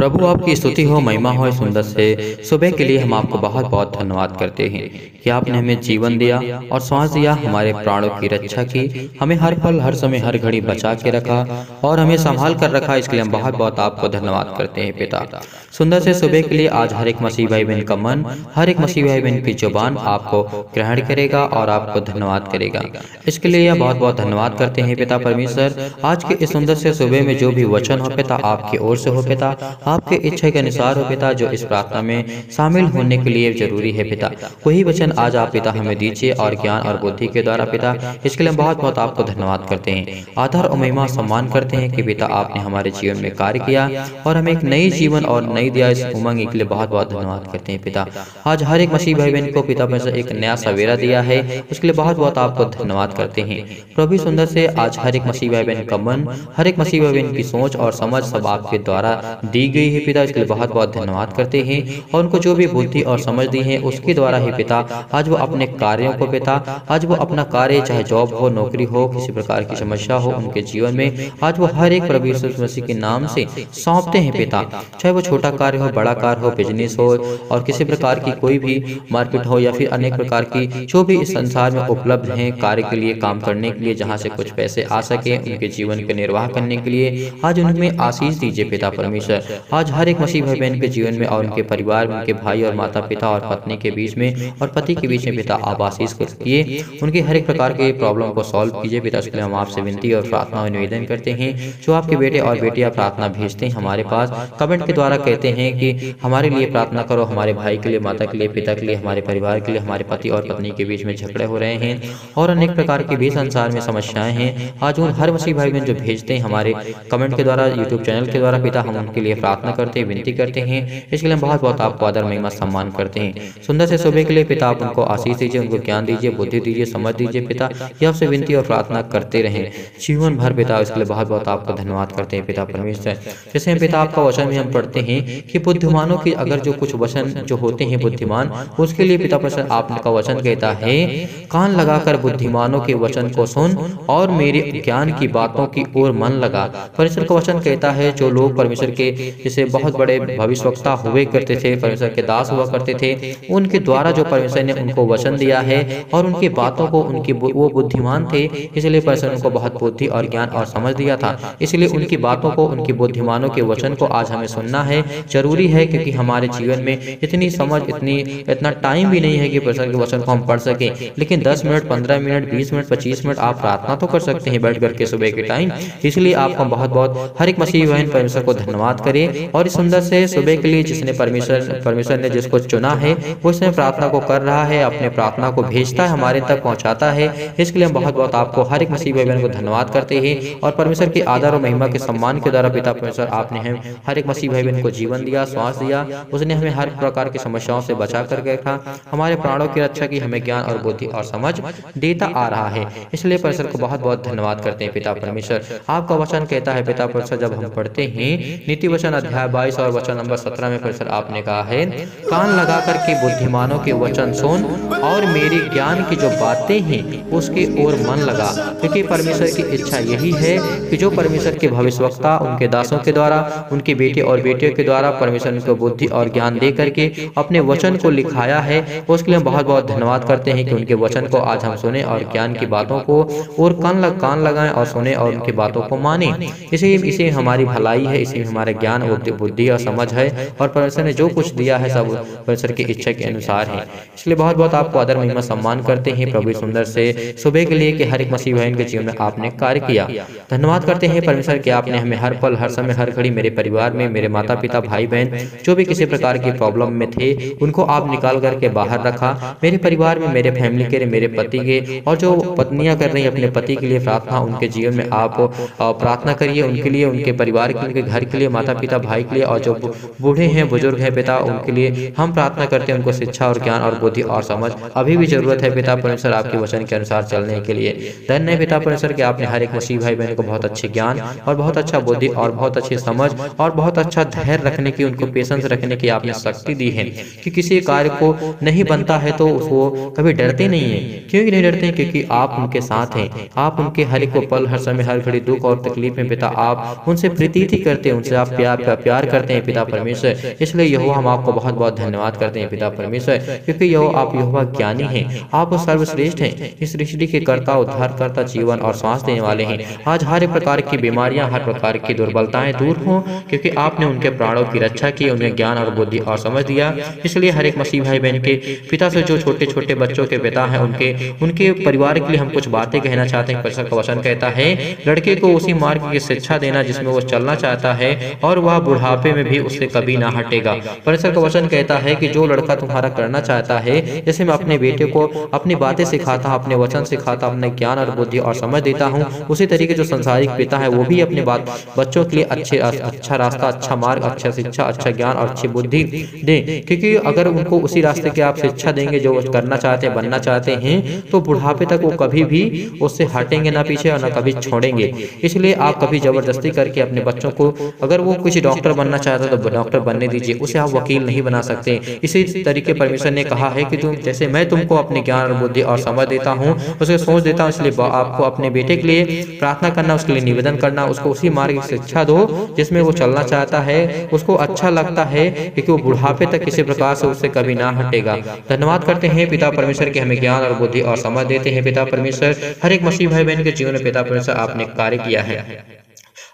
प्रभु, आपकी स्तुति हो, महिमा हो, सुंदर से। सुबह के लिए हम आपको बहुत बहुत धन्यवाद करते हैं। कि आपने हमें जीवन दिया और श्वास दिया, हमारे प्राणों की रक्षा की, हमें हर पल, हर समय, हर घड़ी बचा के रखा और हमें संभाल कर रखा। इसके लिए हम बहुत बहुत आपको धन्यवाद करते हैं पिता। सुंदर से सुबह के लिए आज हर एक मसीह भाई बहन का मन, हर एक मसीह भाई बहन की ज़ुबान आपको ग्रहण करेगा और आपको धन्यवाद करेगा। इसके लिए यह बहुत बहुत धन्यवाद करते हैं पिता परमेश्वर। आज के इस सुंदर से सुबह में जो भी वचन हो पिता, आपकी ओर से हो पिता, आपके इच्छा के अनुसार हो पिता, जो इस प्रार्थना में शामिल होने के लिए ज़रूरी है पिता, वही वचन आज आप पिता हमें दीजिए और ज्ञान और बुद्धि के द्वारा पिता, इसके लिए बहुत बहुत आपको धन्यवाद करते हैं। आधार और महिमा सम्मान करते हैं कि पिता आपने हमारे जीवन में कार्य किया और हमें एक नई जीवन और नई दिया इस उमंग के लिए बहुत बहुत धन्यवाद करते हैं पिता। आज हर एक मसीह भाई बहन को पिता से एक नया सवेरा दिया है, उसके लिए बहुत बहुत आपको धन्यवाद करते हैं। प्रभु सुंदर से आज हर एक मसीह भाई बहन का मन, हर एक मसीह भाई बहन की सोच और समझ सब आपके द्वारा दी गई है पिता, इसके लिए बहुत बहुत धन्यवाद करते हैं और उनको जो भी बुद्धि और समझ दी है, उसके द्वारा ही पिता आज वो अपने कार्यों को पिता, आज वो अपना कार्य, चाहे जॉब हो, नौकरी हो, किसी प्रकार की समस्या हो, उनके जीवन में आज वो हर एक प्रभु मसीह के नाम से सौंपते हैं पिता। चाहे वो छोटा कार्य हो, बड़ा कार्य हो बिज़नेस हो, और किसी प्रकार की कोई भी मार्केट हो, या फिर अनेक प्रकार की जो भी इस संसार में उपलब्ध हैं, कार्य के लिए, काम करने के लिए, जहाँ से कुछ पैसे आ सके, उनके जीवन के निर्वाह करने के लिए, आज उनमें आशीष दीजिए पिता परमेश्वर। आज हर एक मसीह भाई बहन के जीवन में और उनके परिवार, उनके भाई और माता पिता और पत्नी के बीच में, और पति के बीच में पिता आप आशीष को किए उनके हर एक प्रकार के प्रॉब्लम को सॉल्व कीजिए। पिता उसके लिए हम आपसे विनती और प्रार्थना और निवेदन करते हैं, जो आपके बेटे और बेटियाँ प्रार्थना भेजते हैं हमारे पास कमेंट के द्वारा कहते हैं कि हमारे लिए प्रार्थना करो, हमारे भाई के लिए, माता के लिए, पिता के लिए, हमारे परिवार के लिए, हमारे पति और पत्नी के बीच में झगड़े हो रहे हैं और अनेक प्रकार की भी संसार में समस्याएँ हैं। आज उन हर मसीह भाई बहन जो भेजते हैं हमारे कमेंट के द्वारा यूट्यूब चैनल के द्वारा, पिता हम उनके लिए प्रार्थना करते हैं, विनती करते हैं। इसके लिए हम बहुत बहुत आपको आदर, महिमा, सम्मान करते हैं। सुंदर से सुबह के लिए पिता उनको आशीष दीजिए, उनको ज्ञान दीजिए, बुद्धि दीजिए, समझ दीजिए पिता। ये आपसे विनती और प्रार्थना करते रहें। जीवन भर पिता, इसके लिए बहुत बहुत आपको धन्यवाद करते हैं पिता परमेश्वर। जैसे पिता, आपका वचन में हम पढ़ते हैं कि बुद्धिमानों की अगर जो कुछ वचन जो होते हैं बुद्धिमान, उसके लिए पिता परमेश्वर आपका वचन कहता है, कान लगाकर बुद्धिमानों के वचन को सुन और मेरे ज्ञान की बातों की ओर मन लगा। परमेश्वर का वचन कहता है, जो लोग परमेश्वर के, जैसे बहुत बड़े भविष्यवक्ता हुए करते थे, परमेश्वर के दास हुआ करते थे, उनके द्वारा जो परमेश्वर ने उनको वचन दिया है और उनकी बातों को उनकी वो बुद्धिमान थे इसलिए परमेश्वर उनको बहुत बुद्धि और ज्ञान और समझ दिया था। इसलिए उनकी बातों को उनकी बुद्धिमानों के वचन को आज हमें सुनना है। ज़रूरी है क्योंकि हमारे जीवन में इतनी समझ इतनी इतना टाइम भी नहीं है कि परमेश्वर के वचन को हम पढ़ सके। लेकिन दस मिनट पंद्रह मिनट बीस मिनट पच्चीस मिनट आप प्रार्थना तो कर सकते हैं बैठ करके सुबह के टाइम इसलिए आपको बहुत बहुत हर एक मसीह बहन परमेश्वर को धन्यवाद करें और इस सुंदर से सुबह के लिए जिसने परमेश्वर परमेश्वर ने जिसको चुना है वो इसमें प्रार्थना को कर रहा है, अपने प्रार्थना को भेजता है, हमारे तक पहुंचाता है। इसके लिए हम बहुत बहुत आपको, हर एक मसीह भाई बहन को धन्यवाद करते हैं और परमेश्वर की आदर और महिमा के सम्मान के द्वारा पिता परमेश्वर आपने हम हर एक मसीह भाई बहन को जीवन दिया, श्वास दिया। उसने हमें हर प्रकार की समस्याओं से बचा कर रखा हमारे प्राणों की रक्षा की हमें ज्ञान और बुद्धि और समझ देता आ रहा है। इसलिए परमेश्वर को बहुत बहुत धन्यवाद करते हैं पिता परमेश्वर। आपका वचन कहता है पिता परमेश्वर, जब हम पढ़ते हैं, नीति वचन अध्याय बाईस और वचन नंबर सत्रह में परमेश्वर आपने कहा है, कान लगा करके बुद्धिमानों के वचन सुन और मेरी ज्ञान की जो बातें हैं, उसकी ओर मन लगा, क्योंकि परमेश्वर की इच्छा यही है कि जो परमेश्वर के भविष्यवक्ता उनके दासों के द्वारा, उनके बेटे और बेटियों के द्वारा परमेश्वर उनको बुद्धि और ज्ञान दे करके अपने वचन को लिखाया है, उसके लिए हम बहुत बहुत धन्यवाद करते हैं कि उनके वचन को आज हम सुने और ज्ञान की बातों को और कान लग, कान लगाएँ और सुने और उनकी बातों को माने। इसे इसे हमारी भलाई है, इसी हमारे ज्ञान बुद्धि और समझ है और परमेश्वर ने जो कुछ दिया है सब परमेश्वर की इच्छा के अनुसार है। इसलिए बहुत बहुत आपको आदर महिमा, सम्मान करते हैं प्रभु सुंदर से। सुबह के लिए कि हर एक मसीह बहन के जीवन में आपने कार्य किया। धन्यवाद करते हैं परमेश्वर कि आपने हमें हर पल, हर समय, हर घड़ी मेरे परिवार में, मेरे माता पिता भाई बहन जो भी किसी प्रकार की प्रॉब्लम में थे, उनको आप निकाल करके बाहर रखा। मेरे परिवार में, मेरे फैमिली के मेरे पति के और जो पत्नियाँ कर रही अपने पति के लिए प्रार्थना, उनके जीवन में आप प्रार्थना करिए उनके लिए, उनके परिवार के उनके घर के लिए माता पिता भाई के लिए और जो बूढ़े हैं, बुज़ुर्ग हैं, पिता उनके लिए हम प्रार्थना करते हैं, उनको शिक्षा और ज्ञान और बुद्धि बुद्धि और समझ। अभी भी ज़रूरत है पिता परमेश्वर आपके वचन के अनुसार चलने के लिए। धन्य पिता परमेश्वर के आपने हर एक मसीह भाई बहन को बहुत अच्छे ज्ञान और बहुत अच्छा बुद्धि और बहुत अच्छी समझ और बहुत अच्छा धैर्य रखने की, उनको पेशेंस रखने की आपने शक्ति दी है। कि किसी कार्य को नहीं बनता है तो वो कभी डरते नहीं है। क्यों नहीं डरते? हैं क्योंकि आप उनके साथ हैं। आप उनके हर एक पल, हर समय, हर घड़ी दुख और तकलीफ़ में पिता, आप उनसे प्रीति करते हैं, उनसे आप प्यार प्यार करते हैं पिता परमेश्वर। इसलिए यह हम आपको बहुत बहुत धन्यवाद करते हैं पिता परमेश्वर। क्योंकि यह आप यह ज्ञानी हैं। आप सर्वश्रेष्ठ हैं। इस सृष्टि के कर्ता उद्धार करता जीवन और सांस देने वाले हैं। आज हर प्रकार की बीमारियाँ, हर प्रकार की दुर्बलताएँ दूर हो, क्योंकि आपने उनके प्राणों की रक्षा की, उन्हें ज्ञान और बुद्धि और समझ दिया। इसलिए हर एक मसीह भाई बहन के पिता से जो छोटे छोटे बच्चों के पिता हैं, उनके उनके परिवार के लिए हम कुछ बातें कहना चाहते हैं। परिसर का वचन कहता है, लड़के को उसी मार्ग की शिक्षा देना जिसमें वो चलना चाहता है और वह बुढ़ापे में भी उससे कभी ना हटेगा। परिसर का वचन कहता है कि जो लड़का तुम्हारा करना चाहता है जैसे मैं अपने बेटे को अपनी बातें सिखाता अपने वचन सिखाता अपने ज्ञान और बुद्धि और समझ देता हूँ, उसी तरीके जो संसारिक पिता है, वो भी अपने बच्चों के लिए अच्छे अच्छा रास्ता अच्छा मार्ग अच्छा शिक्षा अच्छा ज्ञान और अच्छी बुद्धि दे। क्योंकि अगर उनको उसी रास्ते की आप शिक्षा देंगे, जो करना चाहते हैं, बनना चाहते हैं तो बुढ़ापे तक वो कभी भी उससे हटेंगे ना पीछे और ना कभी छोड़ेंगे। इसलिए आप कभी ज़बरदस्ती करके अपने बच्चों को अगर वो किसी डॉक्टर बनना चाहता है तो डॉक्टर बनने दीजिए, उसे आप वकील नहीं बना सकते। इसी तरीके परमेश्वर ने कहा है कि तुम, जैसे मैं तुमको अपने ज्ञान और बुद्धि और समझ देता हूँ, उसे सोच देता हूँ, इसलिए आपको अपने बेटे के लिए प्रार्थना करना, उसके लिए निवेदन करना, उसको उसी मार्ग की शिक्षा दो, जिसमें वो चलना चाहता है, उसको अच्छा लगता है, क्योंकि वो बुढ़ापे तक किसी प्रकार से उससे कभी ना हटेगा। धन्यवाद करते हैं पिता परमेश्वर के हमें ज्ञान और बुद्धि और समझ देते हैं। पिता परमेश्वर, हर एक मसीह भाई बहन के जीवन में पिता परमेश्वर आपने कार्य किया है।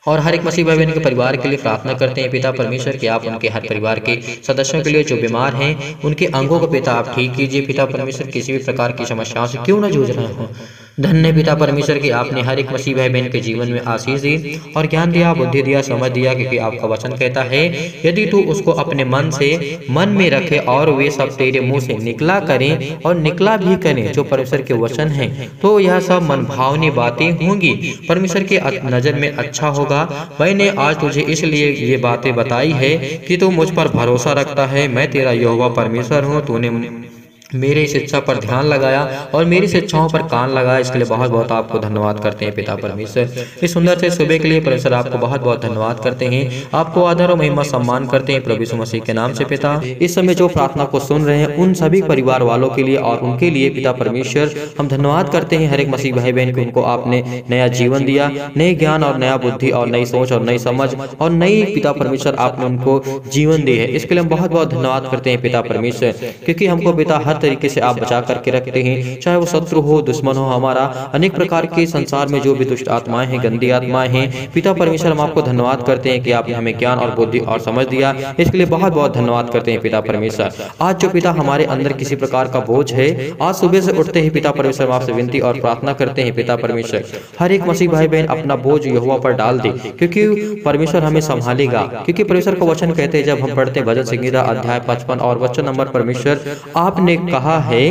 और हर एक मसीह भाई बहन के परिवार के लिए प्रार्थना करते हैं, पिता परमेश्वर, कि आप उनके हर परिवार के सदस्यों के लिए जो बीमार हैं, उनके अंगों को पिता, आप ठीक कीजिए। पिता परमेश्वर, किसी भी प्रकार की समस्याओं से क्यों ना जूझ रहे हो? धन्य पिता परमेश्वर की आपने हर एक मसीह भाई बहन के जीवन में आशीष दी और ज्ञान दिया, बुद्धि दिया, समझ दिया क्योंकि आपका वचन कहता है, यदि तू उसको अपने मन से, मन में रखे और वे सब तेरे मुँह से निकला करें और निकला भी करें, जो परमेश्वर के वचन हैं तो यह सब मन भावनी बातें होंगी। परमेश्वर के नज़र में अच्छा होगा। मैंने आज तुझे इसलिए ये बातें बताई है कि तू मुझ पर भरोसा रखता है, मैं तेरा यहोवा परमेश्वर हूँ, तूने मेरी शिक्षा पर ध्यान लगाया और मेरी शिक्षाओं पर कान लगाया। इसके लिए बहुत बहुत आपको धन्यवाद करते हैं पिता परमेश्वर। इस सुंदर से सुबह के लिए परमेश्वर आपको बहुत बहुत धन्यवाद करते हैं। आपको आदर और महिमा सम्मान करते हैं प्रभु मसीह के नाम से पिता। इस समय जो प्रार्थना को सुन रहे हैं उन सभी परिवार वालों के लिए और उनके लिए पिता परमेश्वर, हम धन्यवाद करते हैं। हर एक मसीह भाई बहन को उनको आपने नया जीवन दिया, नए ज्ञान और नया बुद्धि और नई सोच और नई समझ और नई पिता परमेश्वर आपने उनको जीवन दी है। इसके लिए हम बहुत बहुत धन्यवाद करते हैं पिता परमेश्वर, क्योंकि हमको पिता हर तरीके से आप बचा करके रखते हैं। चाहे वो शत्रु हो, दुश्मन हो, हमारा, अनेक प्रकार के संसार में जो भी दुष्ट आत्माएँ हैं, गंदी आत्माएँ हैं, पिता परमेश्वर, हम आपको धन्यवाद करते हैं कि आपने हमें ज्ञान और बुद्धि और समझ दिया। इसके लिए बहुत बहुत धन्यवाद करते हैं पिता परमेश्वर। आज जो पिता हमारे अंदर किसी प्रकार का बोझ है, आज सुबह से उठते ही पिता परमेश्वर आपसे विनती और प्रार्थना करते हैं पिता परमेश्वर, हर एक मसीह भाई बहन अपना बोझ यहुआ पर डाल दे, क्योंकि परमेश्वर हमें संभालेगा, क्योंकि परमेश्वर का वचन कहते हैं, जब हम पढ़ते हैं भजन संगीता अध्याय पचपन और वचन नंबर, परमेश्वर, आपने कहा है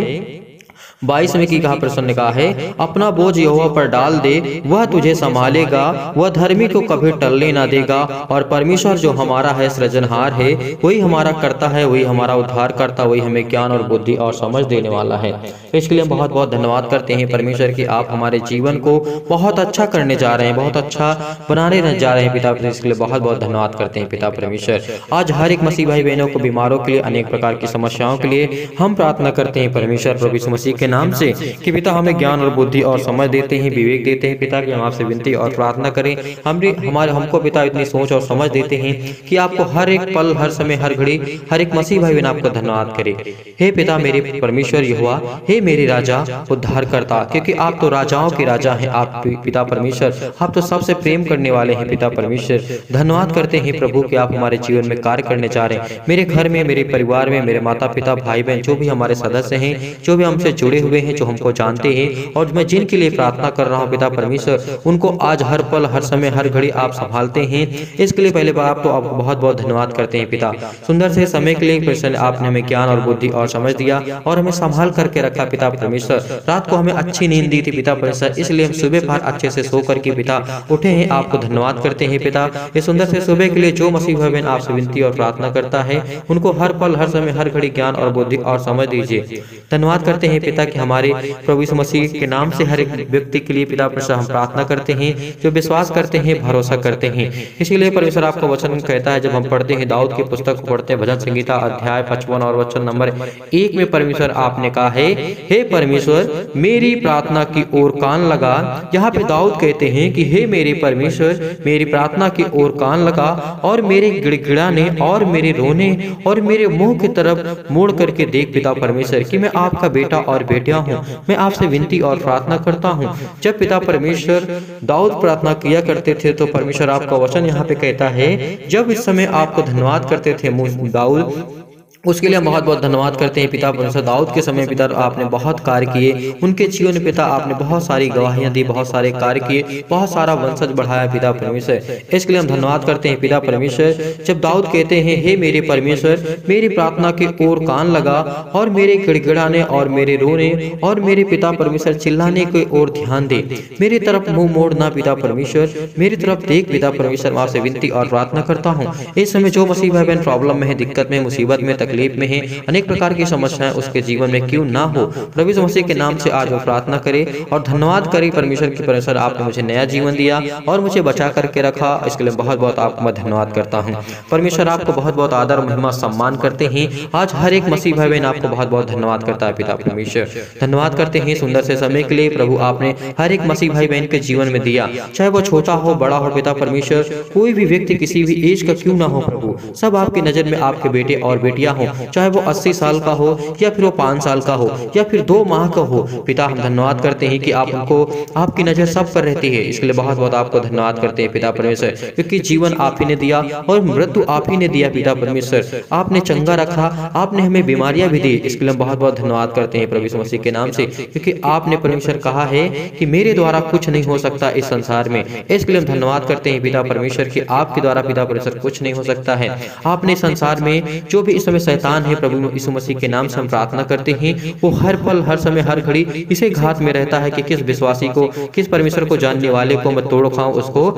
बाईस में की कहा प्रश्न ने कहा है, अपना बोझ यहोवा पर डाल दे, वह तुझे संभालेगा, वह धर्मी को कभी टलने ना देगा, और परमेश्वर जो हमारा है सृजनहार है, वही हमारा करता है, वही हमारा उद्धार करता वही हमें ज्ञान और बुद्धि और समझ देने वाला है। इसके लिए हम बहुत बहुत धन्यवाद करते हैं परमेश्वर की आप हमारे जीवन को बहुत अच्छा करने जा रहे हैं, बहुत अच्छा बनाने जा रहे हैं, पिता इसके लिए बहुत बहुत धन्यवाद करते हैं पिता परमेश्वर। आज हर एक मसीह भाई बहनों को बीमारों के लिए अनेक प्रकार की समस्याओं के लिए हम प्रार्थना करते हैं परमेश्वर, प्रभु मसीह के नाम से कि पिता हमें ज्ञान और बुद्धि और समझ देते हैं, विवेक देते हैं, पिता की हम आपसे विनती और प्रार्थना करें। हम हमारे, हमको पिता इतनी सोच और समझ देते हैं कि आपको हर एक पल, हर समय, हर घड़ी, हर एक मसीह भाई बिना आपको धन्यवाद करे। हे पिता मेरे परमेश्वर ये हुआ हे मेरे राजा उद्धार करता क्योंकि आप तो राजाओं के राजा हैं, आप पिता परमेश्वर, आप तो सबसे प्रेम करने वाले हैं, पिता परमेश्वर। धन्यवाद करते हैं प्रभु कि आप हमारे जीवन में कार्य करने जा रहे हैं। मेरे घर में, मेरे परिवार में, मेरे माता पिता भाई बहन जो भी हमारे सदस्य हैं, जो भी हमसे जुड़े जुड़े हुए हैं, जो हमको जानते हैं। और मैं जिनके लिए प्रार्थना कर रहा हूँ, पिता परमेश्वर, उनको आज हर पल, हर समय, हर घड़ी आप संभालते हैं। इसके लिए पहले बार तो आपको बहुत बहुत धन्यवाद करते हैं, पिता। सुंदर से समय के लिए आपने हमें ज्ञान और बुद्धि और समझ दिया और हमें संभाल करके रखा, पिता परमेश्वर। रात को हमें अच्छी नींद दी थी, पिता परमेश्वर। इसलिए हम सुबह भर अच्छे से सो करके पिता, उठे हैं। आपको धन्यवाद करते हैं, पिता। ये सुंदर से सुबह के लिए जो मसीह बहन आपसे विनती और प्रार्थना करता है, उनको हर पल, हर समय, हर घड़ी ज्ञान और बुद्धि और समझ दीजिए। धन्यवाद करते हैं, पिता कि हमारे प्रभु मसीह के नाम से हर एक व्यक्ति के लिए पिता परमेश्वर हम प्रार्थना करते हैं, जो विश्वास करते हैं, भरोसा करते हैं। इसीलिए परमेश्वर आपका वचन कहता है, जब हम पढ़ते हैं दाऊद की पुस्तक पढ़ते हैं, भजन संगीता अध्याय पचपन और वचन नंबर एक में परमेश्वर आपने कहा है, हे परमेश्वर, मेरी प्रार्थना की ओर कान लगा। यहाँ पे दाऊद कहते हैं कि, हे मेरे परमेश्वर, मेरी प्रार्थना की ओर कान लगा और मेरे गिड़गिड़ाने और मेरे रोने और मेरे मुँह की तरफ़ मोड़ करके देख पिता परमेश्वर कि मैं आपका बेटा और बेटिया हूँ। मैं आपसे विनती और प्रार्थना करता हूँ, जब पिता परमेश्वर दाऊद प्रार्थना किया करते थे तो परमेश्वर आपका वचन यहाँ पे कहता है, जब इस समय आपको धन्यवाद करते थे दाऊद उसके लिए हम बहुत बहुत धन्यवाद करते हैं पिता परमेश्वर दाऊद के समय पिता आपने बहुत कार्य किए। उनके जीवन पिता आपने बहुत सारी गवाहियाँ दी बहुत सारे कार्य किए बहुत सारा वंशज बढ़ाया पिता परमेश्वर। इसके लिए हम धन्यवाद करते हैं पिता परमेश्वर। जब दाऊद कहते हैं हे मेरे परमेश्वर मेरी प्रार्थना के ओर कान लगा और मेरे गिड़गिड़ाने और मेरे रोने और मेरे पिता परमेश्वर चिल्लाने के ओर ध्यान दे। मेरी तरफ़ मुँह मोड़ना पिता परमेश्वर मेरी तरफ़ देख पिता परमेश्वर। आपसे विनती और प्रार्थना करता हूँ इस समय जो मसीह भाई बहन प्रॉब्लम में है दिक्कत में मुसीबत में तकलीफ़ तकलीफ़ में है। अनेक प्रकार की समस्याएँ उसके जीवन में क्यों ना हो? प्रभु मसीह के नाम से आज वो प्रार्थना करे और धन्यवाद करे, परमेश्वर की परमेश्वर, आपने मुझे नया जीवन दिया और मुझे बचा करके रखा। इसके लिए बहुत बहुत आपको मैं धन्यवाद करता हूँ। परमेश्वर, आपको बहुत बहुत आदर, महिमा, सम्मान करते हैं। आज हर एक मसीह भाई बहन आपको बहुत बहुत धन्यवाद करता है, पिता परमेश्वर। धन्यवाद करते हैं सुंदर से समय के लिए। प्रभु, आपने हर एक मसीह भाई बहन के जीवन में दिया। चाहे वो छोटा हो, बड़ा हो, पिता परमेश्वर, कोई भी व्यक्ति किसी भी एज का क्यों ना हो, प्रभु। सब आपकी नज़र में आपके बेटे और बेटियाँ हो। चाहे वो अस्सी साल का हो या फिर वो पाँच साल का हो या फिर दो माह का हो, पिता हम धन्यवाद करते हैं कि आप उनको आपकी नज़र सब पर रहती है। इसके लिए बहुत बहुत आपको धन्यवाद करते हैं पिता परमेश्वर, क्योंकि जीवन आप ही ने दिया और मृत्यु आप ही ने दिया पिता परमेश्वर। आपने चंगा रखा, आपने हमें बीमारियाँ भी दी। इसके लिए बहुत बहुत धन्यवाद करते हैं प्रभु मसीह के नाम से, क्योंकि आपने परमेश्वर कहा है कि मेरे द्वारा कुछ नहीं हो सकता इस संसार में। इसके लिए हम धन्यवाद करते हैं पिता परमेश्वर की आपके द्वारा पिता परमेश्वर कुछ नहीं हो सकता है। आपने संसार में जो भी इस समय शैतान है प्रभु, यीशु मसीह के नाम से हम प्रार्थना करते हैं। वो हर पल, हर समय, हर घड़ी इसे घात में रहता है कि किस विश्वासी को, किस परमेश्वर को जानने वाले को मैं तोड़ खाऊं उसको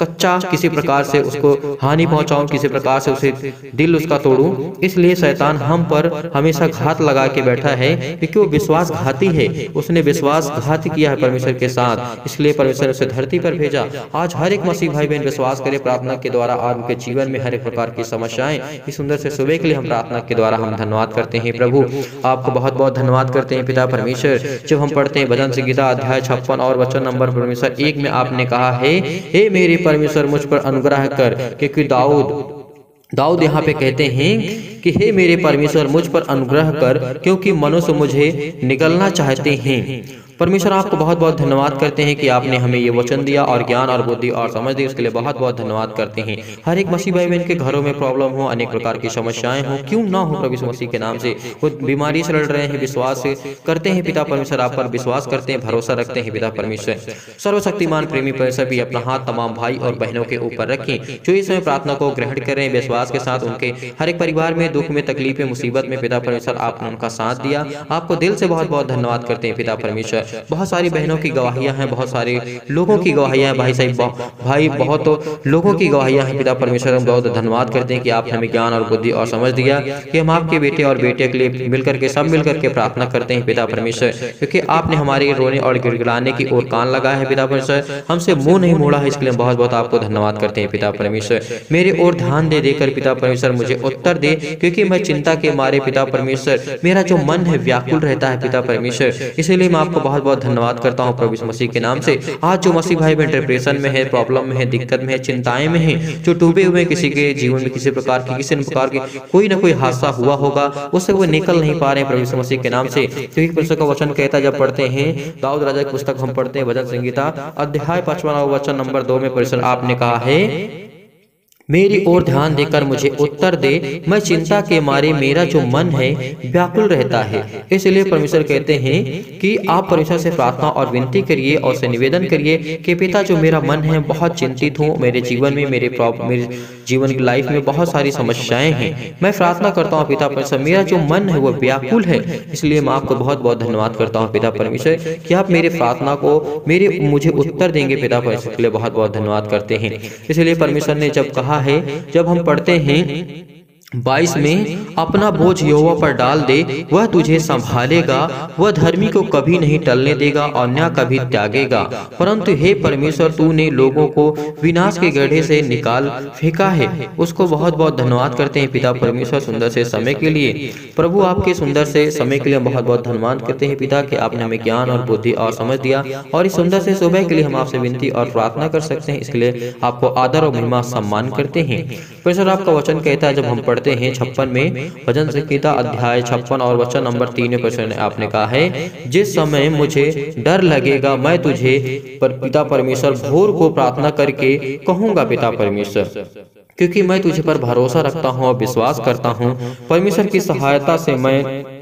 कच्चा किसी प्रकार से, उसको हानि पहुंचाऊं, किसी प्रकार से उसे दिल उसका तोड़ूं। इसलिए शैतान हम पर हमेशा घात लगा के बैठा है क्योंकि वो विश्वास घाती है? उसने विश्वास घात किया है परमेश्वर के साथ। इसलिए परमेश्वर उसे धरती पर भेजा। आज हर एक मसीह भाई बहन विश्वास करे, प्रार्थना के द्वारा आज उनके जीवन में हर एक प्रकार की समस्याएँ इस सुंदर से सुबह के लिए हम प्रार्थना के द्वारा हम धन्यवाद करते हैं, प्रभु। आपको बहुत बहुत धन्यवाद करते हैं, पिता परमेश्वर। जब हम पढ़ते हैं भजन संगीता अध्याय छप्पन और वचन नंबर परमेश्वर एक में आपने कहा है, हे मेरे परमेश्वर, मुझ पर अनुग्रह कर। क्योंकि दाऊद दाऊद यहाँ पे कहते हैं कि, हे मेरे परमेश्वर, मुझ पर अनुग्रह कर, क्योंकि मनुष्य मुझे निकलना चाहते हैं। परमेश्वर आपको बहुत बहुत धन्यवाद करते हैं कि आपने हमें ये वचन दिया और ज्ञान और बुद्धि और समझ दी उसके लिए बहुत बहुत धन्यवाद करते हैं। हर एक मसीह भाई बहन के घरों में प्रॉब्लम हो अनेक प्रकार की समस्याएँ हो क्यों ना हो प्रभु मसीह के नाम से? वो बीमारी से लड़ रहे हैं विश्वास से करते हैं पिता परमेश्वर आप पर विश्वास करते हैं भरोसा रखते हैं पिता परमेश्वर। सर्वशक्तिमान प्रेमी परमेश्वर भी अपना हाथ तमाम भाई और बहनों के ऊपर रखें। जो इस समय प्रार्थना को ग्रहण करें विश्वास के साथ उनके हर एक परिवार में दुख में तकलीफ़ में मुसीबत में पिता परमेश्वर आपने उनका साथ दिया आपको दिल से बहुत बहुत धन्यवाद करते हैं पिता परमेश्वर बहुत सारी बहनों की गवाहियाँ हैं बहुत सारे लोगों की गवाहियाँ हैं भाई साहब भाई बहुत लोगों की गवाहियाँ हैं पिता परमेश्वर हम बहुत धन्यवाद करते हैं कि आपने हमें ज्ञान और बुद्धि और समझ दिया कि हम आपके बेटे और बेटे के लिए मिलकर के सब मिलकर के प्रार्थना करते हैं पिता परमेश्वर क्योंकि आपने हमारे रोने और गिड़गिड़ाने की ओर कान लगाया है पिता परमेश्वर हमसे मुँह नहीं मोड़ा है इसके लिए बहुत बहुत आपको धन्यवाद करते हैं पिता परमेश्वर। मेरे ओर ध्यान दे देकर पिता परमेश्वर मुझे उत्तर दे क्योंकि मैं चिंता के मारे पिता परमेश्वर मेरा जो मन है व्याकुल रहता है पिता परमेश्वर इसीलिए मैं आपको बहुत बहुत बहुत धन्यवाद करता हूँ प्रभु मसीह के नाम से। आज जो मसीह भाई बहन डिप्रेशन में है प्रॉब्लम में है, दिक्कत में है, चिंताएँ में है, जो डूबे हुए किसी के जीवन में किसी प्रकार की, किसी प्रकार की कोई ना कोई हादसा हुआ होगा, उससे वो निकल नहीं पा रहे हैं प्रभु मसीह के नाम से। क्योंकि पुस्तक का वचन कहता जब पढ़ते हैं, दाऊद राजा की पुस्तक हम पढ़ते हैं, भजन संगीता अध्याय पचपन वचन नंबर दो में परिसर आपने कहा है मेरी ओर ध्यान देकर मुझे उत्तर दे मैं चिंता के मारे मेरा जो मन है व्याकुल रहता है। इसलिए परमेश्वर कहते हैं कि आप परमेश्वर से प्रार्थना और विनती करिए और से निवेदन करिए कि पिता जो मेरा मन है बहुत चिंतित हूँ मेरे जीवन में मेरे मेरे जीवन की लाइफ में बहुत सारी समस्याएँ हैं। मैं प्रार्थना करता हूँ पिता परमेश्वर मेरा जो मन है वो व्याकुल है। इसलिए मैं आपको बहुत बहुत धन्यवाद करता हूँ पिता परमेश्वर कि आप मेरे प्रार्थना को मेरे मुझे उत्तर देंगे पिता परमेश्वर के लिए बहुत बहुत धन्यवाद करते हैं इसलिए परमेश्वर ने जब कहा है जब हम पढ़ते हैं बाईस में अपना बोझ यहोवा पर डाल दे वह तुझे संभालेगा वह धर्मी को कभी नहीं टलने देगा और न कभी त्यागेगा। परंतु हे परमेश्वर तूने लोगों को विनाश के गड्ढे से निकाल फेंका है। उसको बहुत बहुत धन्यवाद करते हैं पिता परमेश्वर सुंदर से समय के लिए। प्रभु आपके सुंदर से समय के लिए बहुत बहुत धन्यवाद करते हैं पिता कि आपने हमें ज्ञान और बुद्धि और समझ दिया और इस सुंदर से सुबह के लिए हम आपसे विनती और प्रार्थना कर सकते हैं इसके लिए आपको आदर और महिमा सम्मान करते हैं। परमेश्वर आपका वचन कहता है जब हम पढ़ते हैं छप्पन में, भजन संहिता अध्याय छप्पन और वचन नंबर तीन क्वेश्चन आपने कहा है, जिस समय मुझे डर लगेगा, मैं तुझे पर पिता परमेश्वर, भोर को प्रार्थना करके कहूँगा, पिता परमेश्वर। क्योंकि मैं तुझे पर भरोसा रखता हूँ और विश्वास करता हूँ, परमेश्वर की सहायता से मैं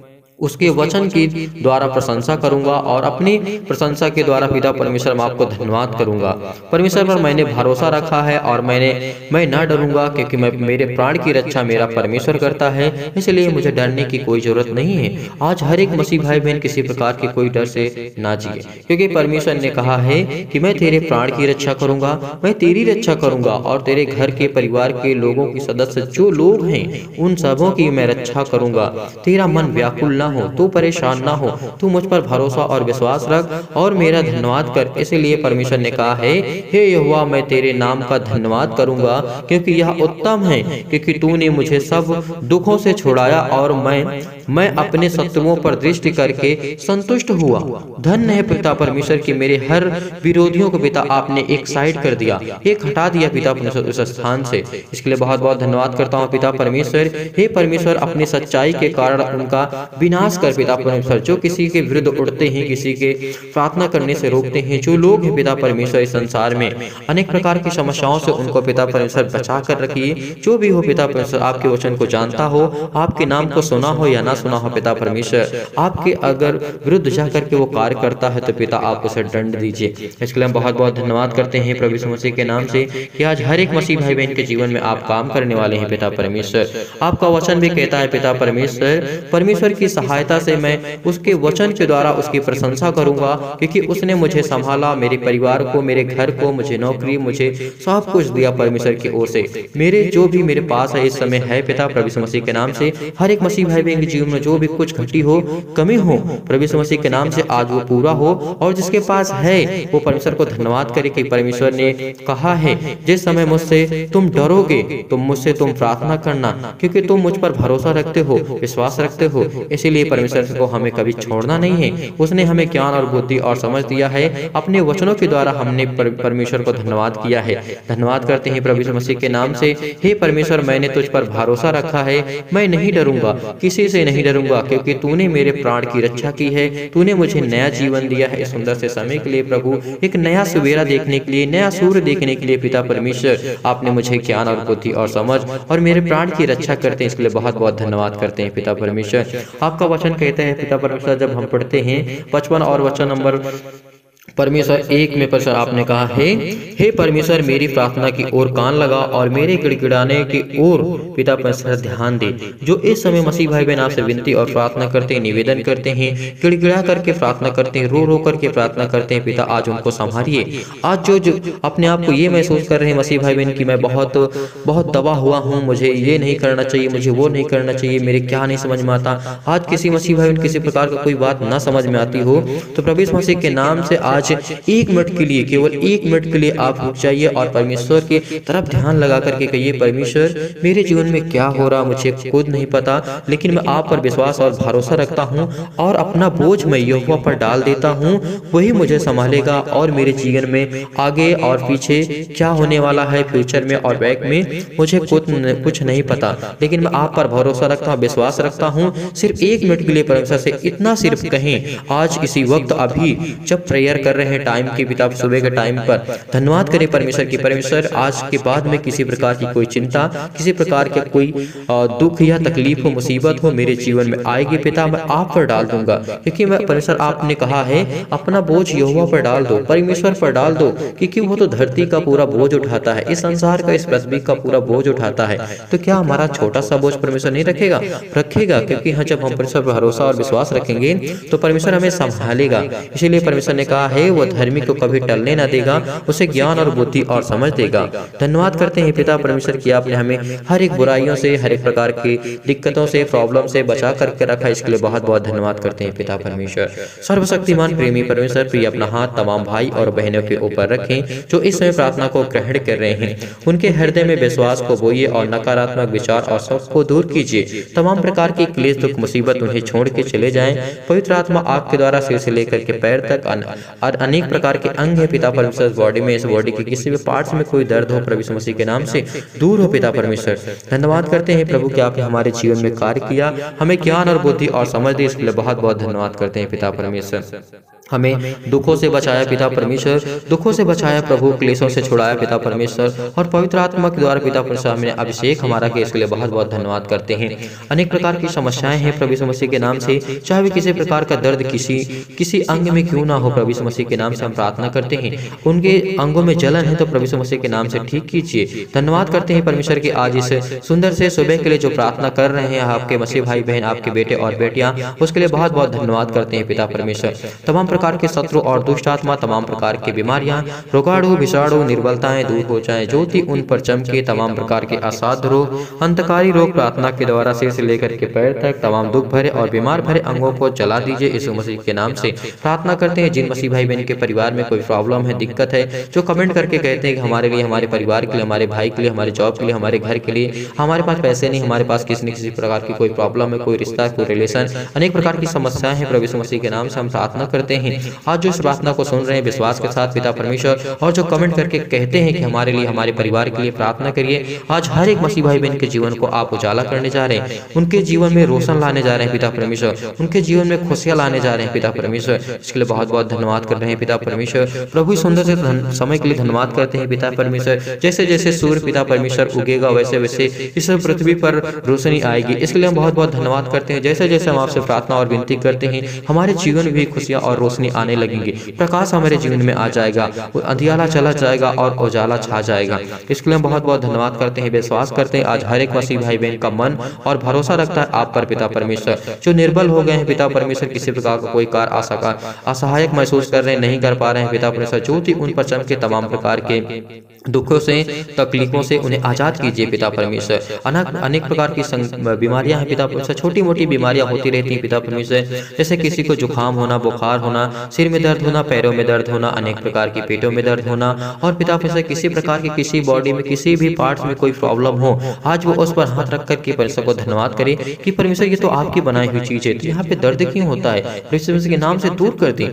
उसके वचन की द्वारा प्रशंसा करूँगा और अपनी प्रशंसा के द्वारा पिता परमेश्वर मैं आपको धन्यवाद करूँगा। परमेश्वर पर मैंने भरोसा रखा है और मैंने मैं न डरूँगा क्योंकि मैं मेरे प्राण की रक्षा मेरा परमेश्वर करता है। इसलिए मुझे डरने की कोई ज़रूरत नहीं है। आज हर एक मसीह भाई बहन किसी प्रकार के कोई डर से ना जिए। क्योंकि परमेश्वर ने कहा है कि मैं तेरे प्राण की रक्षा करूँगा मैं तेरी रक्षा करूँगा और तेरे घर के परिवार के लोगों के सदस्य जो लोग हैं उन सबों की मैं रक्षा करूँगा तेरा मन व्याकुल न हो तू परेशान ना हो। तू मुझ पर भरोसा और विश्वास रख और मेरा धन्यवाद कर। इसलिए परमेश्वर ने कहा है हे युवा मैं तेरे नाम का धन्यवाद करूँगा क्योंकि यह उत्तम है क्योंकि तूने मुझे सब दुखों से छुड़ाया और मैं मैं अपने शत्रुओं पर दृष्टि करके संतुष्ट हुआ। धन्य है पिता परमेश्वर की मेरे हर विरोधियों को पिता आपने एक साइड कर दिया। एक हटा दिया पिता उस स्थान से। इसके लिए बहुत बहुत धन्यवाद करता हूँ पिता परमेश्वर। हे परमेश्वर, अपनी सच्चाई के कारण उनका विनाश कर पिता परमेश्वर। जो किसी के विरुद्ध उड़ते हैं, किसी के प्रार्थना करने से रोकते हैं, जो लोग हैं पिता परमेश्वर इस संसार में, अनेक प्रकार की समस्याओं से उनको पिता परमेश्वर बचा कर रखिए। जो भी हो पिता परमेश्वर, आपके वचन को जानता हो, आपके नाम को सुना हो या ना सुना हो पिता परमेश्वर आपके अगर विरुद्ध जाकर के वो कार्य करता है तो पिता आप उसे दंड दीजिए। इसके लिए हम बहुत बहुत धन्यवाद करते हैं प्रभु मसीह के नाम से कि आज हर एक मसीह भाई बहन के जीवन में आप काम करने वाले हैं पिता परमेश्वर। आपका वचन भी कहता है पिता परमेश्वर। परमेश्वर। की सहायता से मैं उसके वचन के द्वारा उसकी प्रशंसा करूँगा क्योंकि उसने मुझे संभाला मेरे परिवार को मेरे घर को मुझे नौकरी मुझे सब कुछ दिया परमेश्वर की ओर से मेरे जो भी मेरे पास है इस समय है पिता प्रभु मसीह के नाम से। हर एक मसीह भाई बहन के में जो भी कुछ घटी हो, कमी हो, प्रभु मसीह के नाम से आज वो पूरा हो और जिसके पास है, वो परमेश्वर को धन्यवाद करे कि परमेश्वर ने कहा है, जिस समय मुझसे तुम डरोगे तो मुझसे तुम प्रार्थना करना, क्योंकि तुम मुझ पर भरोसा रखते हो, विश्वास रखते हो, इसीलिए परमेश्वर को हमें कभी छोड़ना नहीं है। उसने हमें ज्ञान और बुद्धि और समझ दिया है, अपने वचनों के द्वारा हमने परमेश्वर को धन्यवाद किया है। धन्यवाद करते हैं प्रभु मसीह के नाम से, हे परमेश्वर, मैंने तुझ पर भरोसा रखा है, मैं नहीं डरूँगा, किसी से नहीं डरूँगा, क्योंकि तूने मेरे प्राण की रक्षा की है। तूने मुझे नया जीवन दिया है सुंदर से समय के लिए, प्रभु। एक नया सवेरा देखने के लिए, नया सूर्य देखने के लिए, पिता परमेश्वर। आपने मुझे ज्ञान और बुद्धि और समझ और मेरे प्राण की रक्षा करते हैं, इसके लिए बहुत बहुत धन्यवाद करते हैं, पिता परमेश्वर। आपका वचन कहते हैं, पिता परमेश्वर, जब हम पढ़ते हैं, पचपन और वचन नंबर परमेश्वर एक में परमेश्वर आपने कहा है हे परमेश्वर मेरी प्रार्थना की ओर कान लगा और मेरे गिड़गिड़ाने की ओर पिता परमेश्वर ध्यान दे। जो इस समय मसीह भाई बहन आपसे विनती और प्रार्थना करते हैं निवेदन करते हैं गिड़गिड़ा करके प्रार्थना करते हैं रो रो करके प्रार्थना करते हैं पिता आज उनको संभालिए। आज जो, जो अपने आप को ये महसूस कर रहे हैं मसीह भाई बहन की मैं बहुत बहुत दबा हुआ हूँ मुझे ये नहीं करना चाहिए मुझे वो नहीं करना चाहिए मेरे क्या नहीं समझ में आता। आज किसी मसीह भाई बहन किसी प्रकार का कोई बात ना समझ में आती हो तो प्रभु मसीह के नाम से आज आज एक मिनट के लिए, केवल एक मिनट के लिए आप रुक जाइए और परमेश्वर के तरफ़ ध्यान लगा करके कहिए, परमेश्वर, मेरे जीवन में क्या हो रहा मुझे खुद नहीं पता, लेकिन मैं आप पर विश्वास और भरोसा रखता हूँ और अपना बोझ मैं यहोवा पर डाल देता हूँ। वही मुझे संभालेगा और मेरे जीवन में आगे और पीछे क्या होने वाला है, फ्यूचर में और बैक में, मुझे कुछ कुछ नहीं पता। लेकिन मैं आप पर भरोसा रखता हूँ, विश्वास रखता हूँ। सिर्फ़ एक मिनट के लिए परमेश्वर से इतना सिर्फ़ कहें, आज इसी वक्त, अभी जब प्रेयर कर कर रहे हैं टाइम की पिता सुबह के टाइम पर। धन्यवाद करें परमेश्वर की। परमेश्वर, आज के बाद में किसी प्रकार की कोई चिंता, किसी प्रकार के कोई दुख या तकलीफ़ हो, मुसीबत हो, मेरे जीवन में आएगी पिता, मैं आप पर डाल दूँगा। क्योंकि मैं, परमेश्वर, आपने कहा है, अपना बोझ यहुआ पर डाल दो, परमेश्वर पर डाल दो, क्योंकि वो तो धरती का पूरा बोझ उठाता है, इस संसार का, इस पृथ्वी का पूरा बोझ उठाता है। तो क्या हमारा छोटा सा बोझ परमेश्वर नहीं रखेगा? रखेगा, क्योंकि हाँ जब हम परमेश्वर पर भरोसा और विश्वास रखेंगे तो परमेश्वर हमें संभालेगा। इसीलिए परमेश्वर ने कहा है वो धर्मी को कभी टलने न देगा, उसे ज्ञान और बुद्धि और समझ देगा। धन्यवाद करते हैं पिता परमेश्वर की आपने हमें हर एक बुराइयों से, हर एक प्रकार की दिक्कतों से, प्रॉब्लम से बचा करके रखा। इसके लिए बहुत बहुत धन्यवाद करते हैं पिता परमेश्वर। सर्वशक्तिमान प्रेमी परमेश्वर, प्रिय अपना हाथ तमाम भाई और बहनों के ऊपर रखें, जो इस समय प्रार्थना को ग्रहण कर रहे हैं। उनके हृदय में विश्वास को बोइए और नकारात्मक विचार और शौक को दूर कीजिए। तमाम प्रकार की क्लेश, दुख, मुसीबत उन्हें छोड़ के चले जाएँ। पवित्र आत्मा आग के द्वारा सिर से लेकर के पैर तक और अनेक प्रकार के अंग है पिता परमेश्वर बॉडी में, इस बॉडी के किसी भी पार्ट में कोई दर्द हो, प्रभु मसीह के नाम से दूर हो पिता परमेश्वर। धन्यवाद करते हैं प्रभु की आपने हमारे जीवन में कार्य किया, हमें ज्ञान और बुद्धि और समझ दी, इसके लिए बहुत बहुत धन्यवाद करते हैं पिता परमेश्वर। हमें दुखों से बचाया पिता परमेश्वर दुखों से बचाया प्रभु क्लेशों से छुड़ाया पिता परमेश्वर और पवित्र आत्मा के द्वारा पिता परमेश्वर हमें अभिषेक हमारा केस के लिए बहुत बहुत धन्यवाद करते हैं। अनेक प्रकार की समस्याएँ हैं प्रभु मसीह के नाम से। चाहे भी किसी प्रकार का दर्द किसी किसी अंग में क्यों ना हो प्रभु मसीह के नाम से हम प्रार्थना करते हैं। उनके अंगों में जलन है तो प्रभु मसीह के नाम से ठीक कीजिए। धन्यवाद करते हैं परमेश्वर की आज इस सुंदर से सुबह के लिए जो प्रार्थना कर रहे हैं आपके मसीह भाई बहन आपके बेटे और बेटियाँ उसके लिए बहुत बहुत धन्यवाद करते हैं पिता परमेश्वर तमाम प्रकार के शत्रु और दुष्ट आत्मा तमाम प्रकार की बीमारियाँ, रोगाणु, विषाणु, निर्बलताएँ दूर हो जाए, ज्योति उन पर चमके, तमाम प्रकार के असाध रोग, अंतकारी रोग प्रार्थना के द्वारा सिर से लेकर के पैर तक तमाम दुख भरे और बीमार भरे अंगों को जला दीजिए। इस मसीह के नाम से प्रार्थना करते हैं। जिन मसीह भाई बहन के परिवार में कोई प्रॉब्लम है, दिक्कत है, जो कमेंट करके कहते हैं कि हमारे लिए, हमारे परिवार के लिए, हमारे भाई के लिए, हमारे जॉब के लिए, हमारे घर के लिए, हमारे पास पैसे नहीं, हमारे पास किसी न किसी प्रकार की कोई प्रॉब्लम है, कोई रिश्ता, कोई रिलेशन, अनेक प्रकार की समस्याएँ हैं। प्रभु मसीह के नाम से हम प्रार्थना करते हैं। आज जो इस प्रार्थना को सुन रहे हैं विश्वास के साथ पिता परमेश्वर और जो कमेंट करके कहते हैं कि हमारे लिए हमारे परिवार के लिए प्रार्थना करिए। आज हर एक मसीह भाई बहन के जीवन को आप उजाला करने जा रहे हैं। उनके जीवन में रोशन लाने जा रहे हैं पिता परमेश्वर। उनके जीवन में खुशियाँ लाने जा रहे हैं पिता परमेश्वर। इसके लिए बहुत बहुत धन्यवाद कर रहे हैं पिता परमेश्वर। प्रभु सुंदर से समय के लिए धन्यवाद करते हैं पिता परमेश्वर जैसे जैसे सूर्य पिता परमेश्वर। उगेगा वैसे वैसे इस पृथ्वी पर रोशनी आएगी इसके लिए हम बहुत बहुत धन्यवाद करते हैं जैसे जैसे हम आपसे प्रार्थना और विनती करते हैं हमारे जीवन में भी खुशियाँ और रोशनी आने लगेंगे। प्रकाश हमारे जीवन में आ जाएगा अंधियाला चला जाएगा और उजाला छा जाएगा। इसके लिए हम बहुत बहुत धन्यवाद करते हैं विश्वास करते हैं। आज हर एक मसीह भाई बहन का मन और भरोसा रखता है आप पर पिता परमेश्वर। जो निर्बल हो गए हैं पिता परमेश्वर किसी प्रकार का कोई कार आ असहायक महसूस कर रहे नहीं कर पा रहे हैं पिता परमेश्वर। ज्योति उन पर चम के तमाम प्रकार के दुखों से, तकलीफों से उन्हें आज़ाद कीजिए पिता परमेश्वर। अनेक प्रकार की बीमारियाँ हैं पिता परमेश्वर। छोटी मोटी बीमारियाँ होती रहती हैं पिता परमेश्वर। जैसे किसी को जुकाम होना, बुखार होना, सिर में दर्द होना, पैरों में दर्द होना, अनेक प्रकार की पेटों में दर्द होना, और पिता परमेश्वर, किसी प्रकार की किसी बॉडी में, किसी भी पार्ट में कोई प्रॉब्लम हो, आज वो उस पर हाथ रख करके परमेश्वर को धन्यवाद करे कि परमेश्वर, ये तो आपकी बनाई हुई चीज़ है तो यहाँ पे दर्द क्यों होता है? परमेश्वर के नाम से दूर कर दी।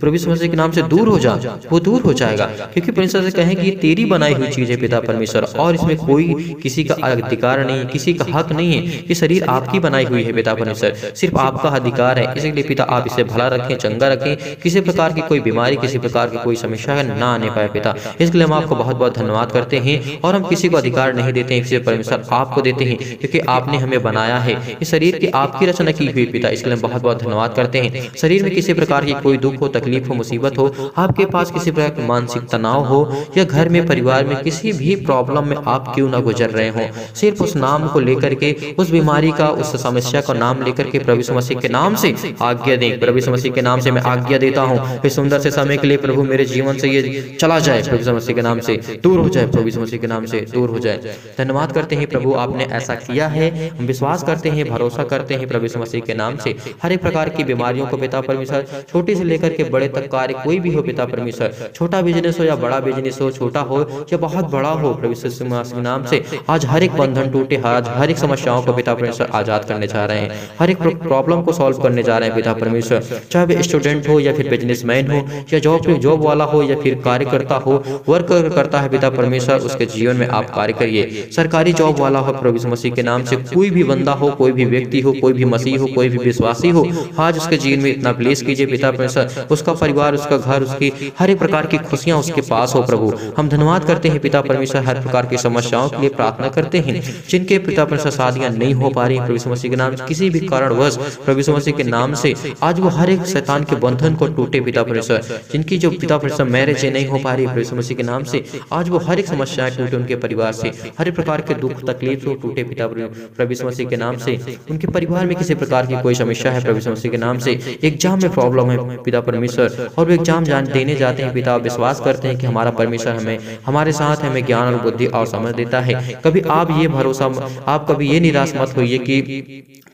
प्रभु के नाम से दूर हो जा, वो दूर हो जाएगा, क्योंकि परमेश्वर से कहें कि तेरी बनाई हुई चीज़ है पिता परमेश्वर, और इसमें कोई किसी का अधिकार नहीं, किसी का हक नहीं है कि शरीर आपकी बनाई हुई है पिता परमेश्वर। सिर्फ़ आपका अधिकार है, इसलिए पिता आप इसे भला रखें, चंगा रखें, किसी प्रकार की कोई बीमारी, किसी प्रकार की कोई समस्या ना आने पाए पिता। इसके लिए हम आपको बहुत बहुत धन्यवाद करते हैं, और हम किसी को अधिकार नहीं देते हैं किसी परमेश्वर आपको देते हैं, क्योंकि आपने हमें बनाया है। इस शरीर की आपकी रचना की हुई पिता, इसके लिए बहुत बहुत धन्यवाद करते हैं। शरीर में किसी प्रकार की कोई दुख हो, तकलीफ़ हो, मुसीबत हो, आपके पास किसी प्रकार का मानसिक तनाव हो, या घर में परिवार में किसी भी प्रॉब्लम में आप क्यों ना गुजर रहे हो? सिर्फ़ उस नाम को लेकर के, उस बीमारी का, उस समस्या का नाम लेकर के प्रभु मसीह के नाम से आज्ञा दें। प्रभु मसीह के नाम से मैं आज्ञा देता हूँ इस सुंदर से समय के लिए प्रभु मेरे जीवन से ये चला जाए। प्रभु मसीह के नाम से दूर हो जाए। प्रभु मसीह के नाम से दूर हो जाए। धन्यवाद करते हैं प्रभु, आपने ऐसा किया है। हम विश्वास करते हैं, भरोसा करते हैं प्रभु मसीह के नाम से। हर एक प्रकार की बीमारियों को पिता परमेश्वर, छोटे से लेकर के बड़े तक कार्य कोई भी हो पिता परमेश्वर, छोटा बिज़नेस हो या बड़ा बिज़नेस हो, छोटा हो या बहुत बड़ा हो प्रभु के नाम से। आज हर एक बंधन टूटे, आज हर एक समस्याओं को पिता परमेश्वर आज़ाद करने जा रहे हैं। हर एक प्रॉब्लम को सॉल्व करने जा रहे हैं पिता परमेश्वर। चाहे वे स्टूडेंट हो या फिर बिजनेसमैन हो, या जॉब जॉब वाला हो या फिर कार्यकर्ता हो वर्क करता है पिता परमेश्वर, उसके जीवन में आप कार्य करिए। सरकारी जॉब वाला हो प्रभु मसीह के नाम से, कोई भी बंदा हो, कोई भी व्यक्ति हो, कोई भी मसीह हो, कोई भी विश्वासी हो, आज उसके जीवन में इतना प्लेस कीजिए पिता परमेश्वर। उसका परिवार, उसका घर, उसकी हर एक प्रकार की खुशियाँ उसके पास हो प्रभु। हम धन्यवाद करते हैं पिता परमेश्वर हर प्रकार की समस्याओं के लिए प्रार्थना करते हैं जिनके पिता परमेश्वर शादियाँ नहीं हो पा रही प्रभु मसीह के नाम किसी भी कारणवश प्रभु मसीह के नाम से आज वो हर एक शैतान के बंधन को टूटे पिता परमेश्वर जिनकी जो पिता परमेश्वर मैरिज नहीं हो पा रही प्रभु मसीह के नाम से आज वो हर एक समस्याएँ टूटे उनके परिवार से हर एक प्रकार के दुख तकलीफ़ से टूटे पिता प्रभु मसीह के नाम से उनके परिवार में किसी प्रकार की कोई समस्या है प्रभु मसीह के नाम से एग्ज़ाम में प्रॉब्लम है पिता परमेश्वर और वो एग्ज़ाम जान देने जाते हैं पिता विश्वास करते हैं कि हमारा परमेश्वर हमें हमारे साथ हमें ज्ञान और बुद्धि और समझ देता है। कभी आप ये भरोसा आप कभी ये निराश मत होइए कि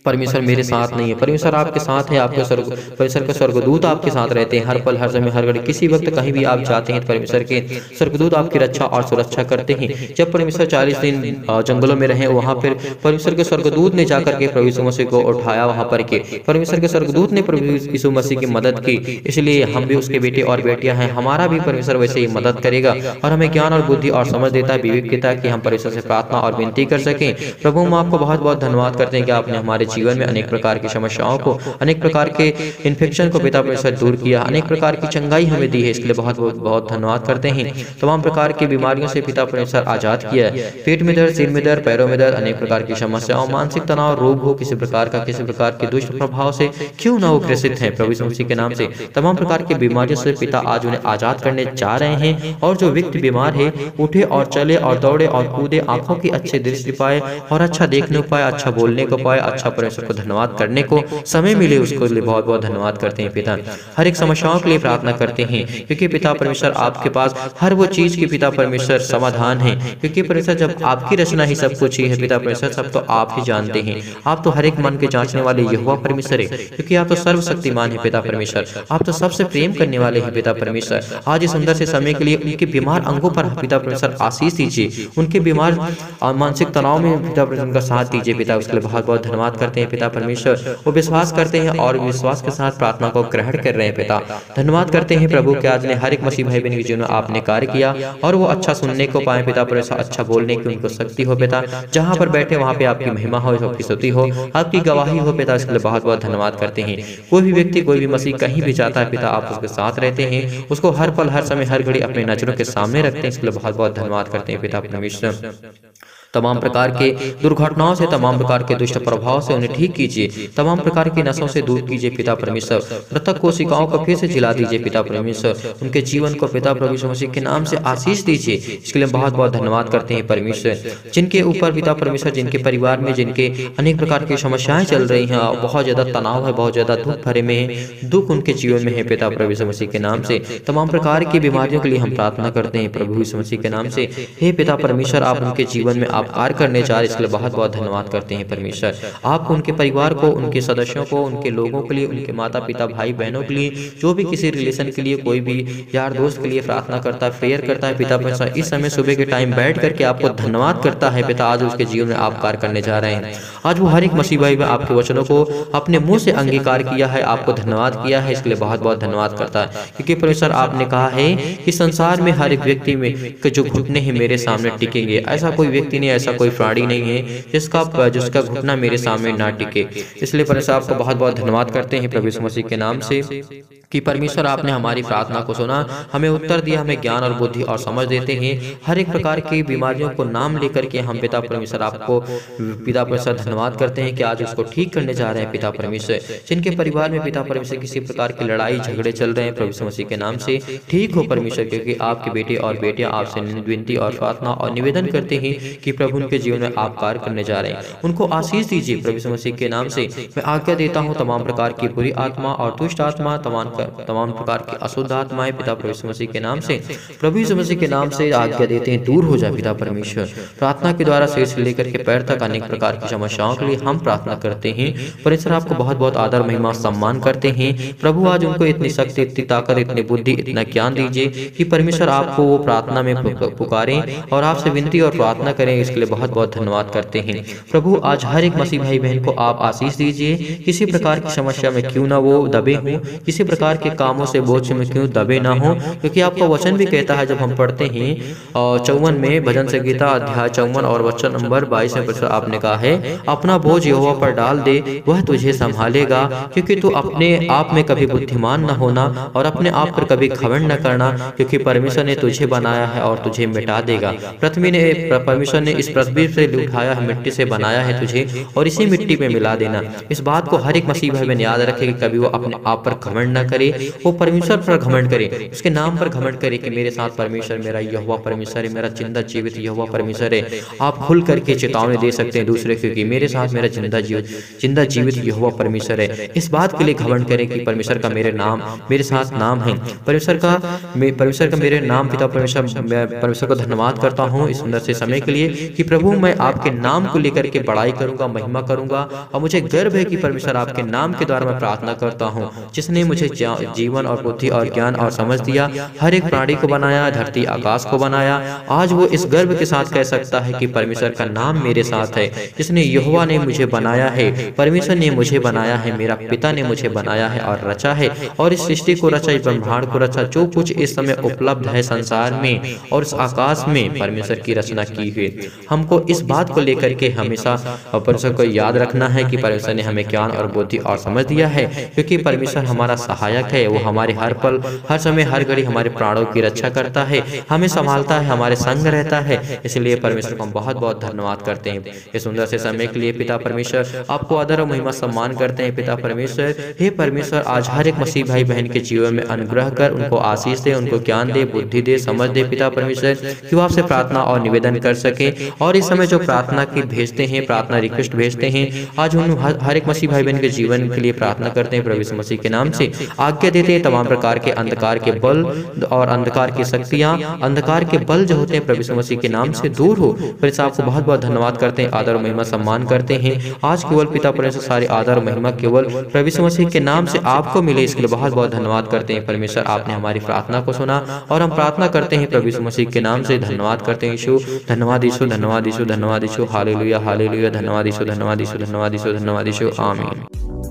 परमेश्वर मेरे साथ नहीं है। परमेश्वर आपके साथ है आपके स्वर्ग परमेश्वर के स्वर्गदूत आपके साथ रहते हैं। हर पल हर समय हर घड़ी किसी वक्त कहीं भी आप जाते हैं परमेश्वर के स्वर्गदूत आपकी रक्षा और सुरक्षा करते हैं। जब परमेश्वर चालीस दिन जंगलों में रहे वहाँ पर परमेश्वर के स्वर्गदूत ने जाकर के प्रभु यीशु मसीह को उठाया वहाँ पर के। परमेश्वर के स्वर्गदूत ने प्रभु यीशु मसीह की मदद की। इसलिए हम भी उसके बेटे और बेटियाँ हैं। हमारा भी परमेश्वर वैसे ही मदद करेगा और हमें ज्ञान और बुद्धि और समझ देता है विवेक देता है कि हम परमेश्वर से प्रार्थना और विनती कर सकें। प्रभु हम आपको बहुत बहुत धन्यवाद करते हैं कि आपने हमारे जीवन में अनेक प्रकार की समस्याओं को, अनेक प्रकार के इन्फेक्शन को पिता परमेश्वर दूर किया, अनेक प्रकार की चंगाई हमें दी है, इसके लिए बहुत बहुत धन्यवाद करते हैं। तमाम प्रकार की बीमारियों से पिता परमेश्वर आज़ाद किया है। पेट में दर्द, सिर में दर्द, पैरों में दर्द, अनेक प्रकार की समस्याओं, मानसिक तनाव, रोग हो, किसी प्रकार का, किसी प्रकार के दुष्ट प्रभाव से क्यों ना वो ग्रसित है? प्रभु मसीह के नाम से तमाम प्रकार की बीमारियों से पिता आज उन्हें आज़ाद करने जा रहे हैं और जो व्यक्ति बीमार है, उठे और चले और दौड़े और कूदे, आँखों की अच्छी दृष्टि पाए और अच्छा देखने पाए अच्छा बोलने को पाए अच्छा परमेश्वर को धन्यवाद करने को समय मिले उसको लिए बहुत बहुत धन्यवाद करते हैं पिता। हर एक समस्याओं के लिए प्रार्थना करते हैं क्योंकि पिता परमेश्वर आपके पास हर वो चीज़ की पिता परमेश्वर समाधान है। क्योंकि परमेश्वर जब आपकी रचना ही सब कुछ ही है पिता परमेश्वर सब तो आप ही जानते हैं। आप तो हर एक मन के जांचने वाले यहुआ परमेश्वर है क्योंकि आप तो सर्वशक्तिमान है पिता परमेश्वर आप तो सबसे प्रेम करने वाले हैं पिता परमेश्वर। आज इस सुंदर से समय के लिए उनके बीमार अंगों पर पिता परमेश्वर। आशीष दीजिए उनके बीमार मानसिक तनाव में पिता परमेश्वर का साथ दीजिए पिता उसके लिए बहुत बहुत धन्यवाद करते हैं, पिता परमेश्वर। वो विश्वास करते हैं और विश्वास के साथ प्रार्थना को ग्रहण कर रहे हैं, पिता। धन्यवाद करते हैं प्रभु के आज ने हर एक मसीह भाई बहन के जीवन आपने कार्य किया और वो अच्छा सुनने को पाए, पिता परमेश्वर अच्छा बोलने की उनको शक्ति हो, पिता। जहाँ पर बैठे, वहाँ पे आपकी महिमा हो, आपकी स्तुति हो, आपकी गवाही हो, पिता। इसके लिए बहुत बहुत धन्यवाद करते हैं। कोई भी व्यक्ति, कोई भी मसीह कहीं भी जाता है, पिता, आप उसके साथ रहते हैं। उसको हर पल, हर समय, हर घड़ी अपने नज़रों के सामने रखते हैं। इसके लिए बहुत बहुत धन्यवाद करते हैं, पिता परमेश्वर। तमाम प्रकार के दुर्घटनाओं से तमाम प्रकार के दुष्ट प्रभाव से उन्हें ठीक कीजिए। तमाम प्रकार की नशों से दूर कीजिए पिता परमेश्वर। मृतक कोशिकाओं को फिर से जिला दीजिए पिता परमेश्वर। उनके जीवन को पिता परमेश्वर मसीह के नाम से आशीष दीजिए। इसके लिए बहुत बहुत धन्यवाद करते हैं परमेश्वर। जिनके ऊपर पिता परमेश्वर जिनके परिवार में जिनके अनेक प्रकार की समस्याएँ चल रही हैं बहुत ज़्यादा तनाव है बहुत ज़्यादा दुख भरे में है दुख उनके जीवन में है पिता परमेश्वर मसीह के नाम से। तमाम प्रकार की बीमारियों के लिए हम प्रार्थना करते हैं प्रभु मसीह के नाम से हे पिता परमेश्वर आप उनके जीवन में आप कार्य करने जा रहे इसके लिए बहुत बहुत धन्यवाद करते हैं परमेश्वर। आप उनके परिवार को, उनके सदस्यों को, उनके लोगों के लिए, उनके माता पिता भाई बहनों के लिए, जो भी किसी रिलेशन के लिए, कोई भी यार दोस्त के लिए प्रार्थना करता है प्रेयर करता है, पिता परमेश्वर इस समय सुबह के टाइम बैठ करके आपको धन्यवाद करता है, पिता, आज उसके जीवन में आप कार्य करने जा रहे हैं। आज वो हर एक मसीबाई में आपके वचनों को अपने मुँह से अंगीकार किया है, आपको धन्यवाद किया है इसके लिए बहुत बहुत धन्यवाद करता है। क्योंकि परमेश्वर, आपने कहा है कि संसार में हर एक व्यक्ति में, जो घुटने हैं, मेरे सामने टिकेंगे। ऐसा कोई व्यक्ति नहीं ऐसा कोई फ्राडी नहीं है, जिसका जिसका घुटना मेरे सामने ना टिके। इसलिए परमेश्वर आपको बहुत बहुत धन्यवाद करते हैं प्रभु मसीह के नाम से। कि परमेश्वर आपने हमारी प्रार्थना को सुना हमें उत्तर दिया हमें ज्ञान और बुद्धि और समझ देते हैं। हर एक प्रकार की बीमारियों को नाम लेकर के हम पिता परमेश्वर आपको पिता परमेश्वर धन्यवाद करते हैं कि आज उसको ठीक करने जा रहे हैं पिता परमेश्वर जिनके परिवार में पिता परमेश्वर किसी प्रकार की लड़ाई झगड़े चल रहे हैं प्रभु मसीह के नाम से ठीक हो परमेश्वर क्योंकि आपके बेटे और बेटियाँ आपसे विनती और प्रार्थना और निवेदन करते हैं कि प्रभु उनके जीवन में आप कार्य करने जा रहे हैं। उनको आशीष दीजिए प्रभु मसीह के नाम से मैं आज्ञा देता हूँ। तमाम प्रकार की बुरी आत्मा और दुष्ट आत्मा तमाम तमाम प्रकार की अशुद्ध आत्माएँ पिता प्रभु मसीह के नाम से प्रभु यीशु मसीह के नाम से आज्ञा देते हैं दूर हो जाए पिता परमेश्वर। प्रार्थना के द्वारा से लेकर के पैर तक अनेक प्रकार की समस्याओं के लिए हम प्रार्थना करते हैं। परमेश्वर आपको बहुत बहुत आदर महिमा सम्मान करते हैं। प्रभु आज उनको इतनी शक्ति इतनी ताकत इतनी बुद्धि इतना ज्ञान दीजिए कि परमेश्वर आपको वो प्रार्थना में पुकारें और आपसे विनती और प्रार्थना करें इसके लिए बहुत बहुत धन्यवाद करते हैं। प्रभु आज हर एक मसीह भाई बहन को आप आशीष दीजिए। किसी प्रकार की समस्या में क्यों ना वो दबे हों किसी प्रकार के कामों से बोझ में क्यों दबे ना हो? क्योंकि आपका वचन भी कहता है, जब हम पढ़ते हैं चौवन में भजन संगीता अध्याय चौवन और वचन नंबर बाईस में आपने कहा है, अपना बोझ यहोवा पर डाल दे, वह तुझे संभालेगा, क्योंकि तू अपने आप में कभी बुद्धिमान न होना और अपने आप पर कभी खवंड न करना, क्योंकि परमेश्वर ने तुझे बनाया है और तुझे मिटा देगा। पृथ्वी ने, परमेश्वर ने इस पृथ्वी से उठाया है, मिट्टी से बनाया है तुझे और इसी मिट्टी में मिला देना। इस बात को हर एक भाई में याद रखे कि कभी वो अपने आप पर घमंड न करे। वो परमेश्वर पर घमंड करे उसके नाम पर घमंड करे कि मेरे साथ परमेश्वर मेरा यहुआ परमेश्वर है मेरा ज़िंदा जीवित यहुआ परमेश्वर है। आप खुल करके चेतावनी दे सकते हैं दूसरे क्योंकि मेरे साथ मेरा ज़िंदा जीवित ज़िंदा जीवित यहुआ परमेश्वर है। इस बात के लिए घमंड करें कि परमेश्वर का मेरे नाम मेरे साथ नाम है। परमेश्वर का परमेश्वर का मेरे नाम पिता परमेश्वर मैं परमेश्वर को धन्यवाद करता हूँ इस सुंदर से समय के लिए कि प्रभु मैं आपके नाम को लेकर के बड़ाई करूँगा महिमा करूँगा और मुझे गर्व है कि परमेश्वर आपके नाम के द्वारा मैं प्रार्थना करता हूँ जिसने मुझे जीवन और बुद्धि और ज्ञान और समझ दिया, हर एक प्राणी को बनाया, धरती आकाश को बनाया। आज वो इस गर्व के साथ कह सकता है कि परमेश्वर का नाम मेरे साथ है। जिसने युवा ने मुझे बनाया है, परमेश्वर ने मुझे बनाया है, मेरा पिता ने मुझे बनाया है और रचा है। और इस सृष्टि को रचा, इस ब्रह्मांड को रचा, जो कुछ इस समय उपलब्ध है संसार में और इस आकाश में, परमेश्वर की रचना की हुई। हमको इस बात को लेकर के हमेशा परमेश्वर को याद रखना है कि परमेश्वर ने हमें ज्ञान और बुद्धि और समझ दिया है, क्योंकि परमेश्वर हमारा सहायक है, वो हमारे हर पल, हर समय, हर घड़ी हमारे प्राणों की रक्षा करता है, हमें संभालता है, हमारे संग रहता है, इसलिए परमेश्वर को हम बहुत बहुत धन्यवाद करते हैं। इस सुंदर से समय के लिए पिता परमेश्वर, आपको आदर और महिमा सम्मान करते हैं। पिता परमेश्वर, हे परमेश्वर, आज हर एक मसीह भाई बहन के जीवन में अनुग्रह कर, उनको आशीष दे, उनको ज्ञान दे, बुद्धि दे, समझ दे। पिता परमेश्वर, कि वो आपसे प्रार्थना और निवेदन कर सके और इस समय जो प्रार्थना की भेजते हैं, प्रार्थना रिक्वेस्ट भेजते हैं, आज उन हर एक मसीह भाई बहन के जीवन के लिए प्रार्थना करते हैं प्रभु मसीह के नाम से। आज्ञा देते हैं, तमाम प्रकार के अंधकार के बल और अंधकार की शक्तियाँ। अंधकार के बल जो होते हैं, प्रभु मसीह के नाम से दूर हो। फिर आपको बहुत बहुत धन्यवाद करते हैं, आदर महिमा सम्मान करते हैं। आज केवल पिता परमेश्वर सारे आदर महिमा केवल प्रभु मसीह के नाम से आपको मिले, इसके लिए बहुत बहुत धन्यवाद करते हैं। परमेश्वर, आपने हमारी प्रार्थना को सुना और हम प्रार्थना करते हैं, प्रभु मसीह के नाम से धन्यवाद करते हैं यीशु। धन्यवाद यीशु धन्यवाद यीशु धन्यवाद यीशु, हालेलुया हालेलुया, धन्यवाद यीशु धन्यवाद यीशु धन्यवाद यीशु धन्यवाद यीशु, आमीन।